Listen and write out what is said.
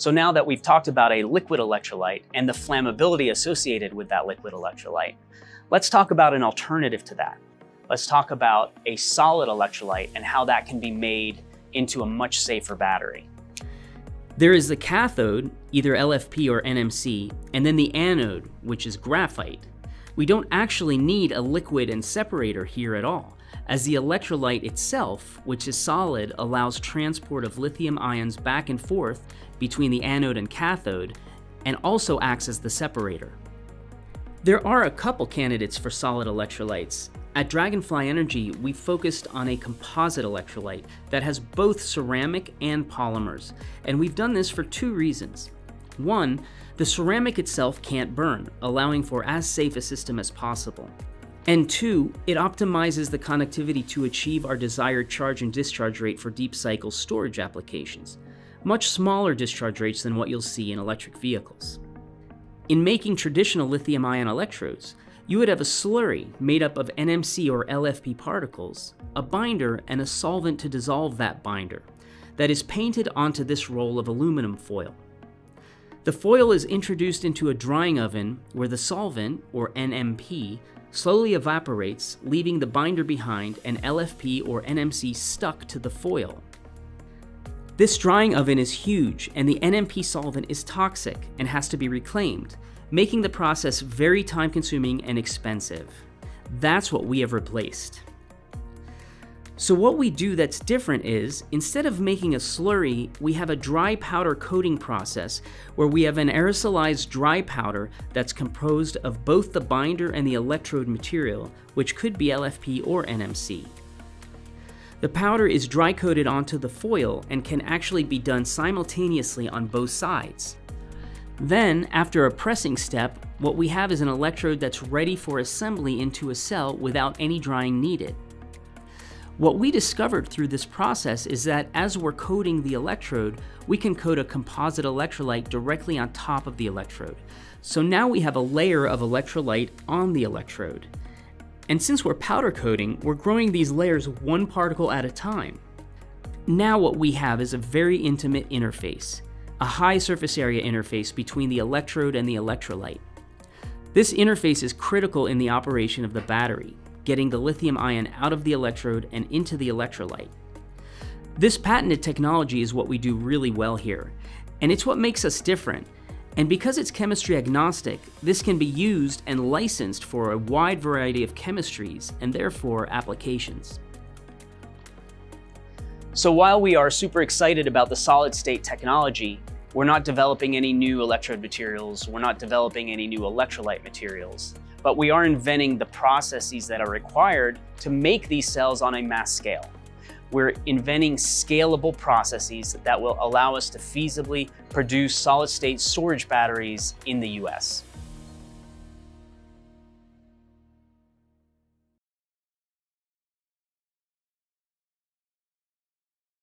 So now that we've talked about a liquid electrolyte and the flammability associated with that liquid electrolyte, let's talk about an alternative to that. Let's talk about a solid electrolyte and how that can be made into a much safer battery. There is the cathode, either LFP or NMC, and then the anode, which is graphite. We don't actually need a liquid and separator here at all, as the electrolyte itself, which is solid, allows transport of lithium ions back and forth between the anode and cathode, and also acts as the separator. There are a couple candidates for solid electrolytes. At Dragonfly Energy, we focused on a composite electrolyte that has both ceramic and polymers, and we've done this for two reasons. One, the ceramic itself can't burn, allowing for as safe a system as possible. And two, it optimizes the connectivity to achieve our desired charge and discharge rate for deep cycle storage applications much smaller discharge rates than what you'll see in electric vehicles. In making traditional lithium ion electrodes, you would have a slurry made up of NMC or LFP particles, a binder, and a solvent to dissolve that binder that is painted onto this roll of aluminum foil. The foil is introduced into a drying oven where the solvent, or NMP, slowly evaporates, leaving the binder behind and LFP or NMC stuck to the foil. This drying oven is huge, and the NMP solvent is toxic and has to be reclaimed, making the process very time consuming and expensive. That's what we have replaced. So what we do that's different is, instead of making a slurry, we have a dry powder coating process where we have an aerosolized dry powder that's composed of both the binder and the electrode material, which could be LFP or NMC. The powder is dry coated onto the foil and can actually be done simultaneously on both sides. Then, after a pressing step, what we have is an electrode that's ready for assembly into a cell without any drying needed. What we discovered through this process is that as we're coating the electrode, we can coat a composite electrolyte directly on top of the electrode. So now we have a layer of electrolyte on the electrode. And since we're powder coating, we're growing these layers one particle at a time. Now what we have is a very intimate interface, a high surface area interface between the electrode and the electrolyte. This interface is critical in the operation of the battery, getting the lithium ion out of the electrode and into the electrolyte. This patented technology is what we do really well here, and it's what makes us different and because it's chemistry agnostic, this can be used and licensed for a wide variety of chemistries and therefore applications. So while we are super excited about the solid state technology, we're not developing any new electrode materials, we're not developing any new electrolyte materials, but we are inventing the processes that are required to make these cells on a mass scale. We're inventing scalable processes that will allow us to feasibly produce solid state storage batteries in the US.